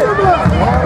受不了啊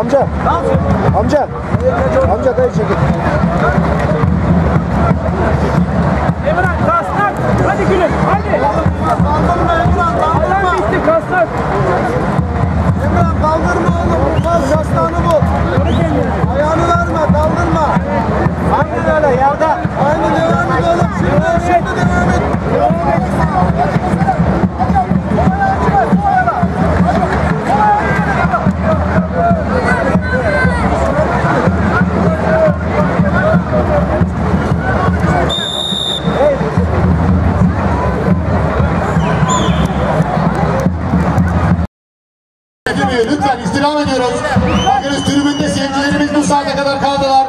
Amca, amca, amca, dayı çekil. Emirhan kastan. Hadi gülüm hadi. Alan bitti kastan. Emrah kaldırma oğlum, olmaz yastanı Lütfen istirham ediyoruz. Bakınız tribünde seyircilerimiz bu saate kadar kaldılar.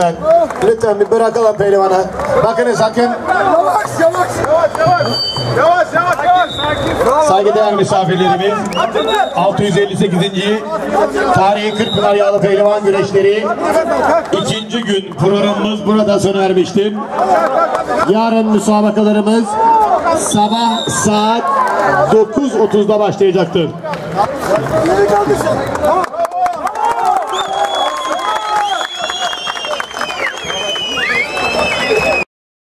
Lütfen, lütfen bir bırakalım pehlivanı. Bakınız hakem Yavaş, yavaş. Yavaş, yavaş, yavaş. saygıdeğer misafirlerimiz 658. Tarihi Kırkpınar Yağlı Pehlivan Güreşleri ikinci gün programımız burada sona ermiştir. Yarın müsabakalarımız sabah saat 9.30'da başlayacaktır. Sen. Tamam.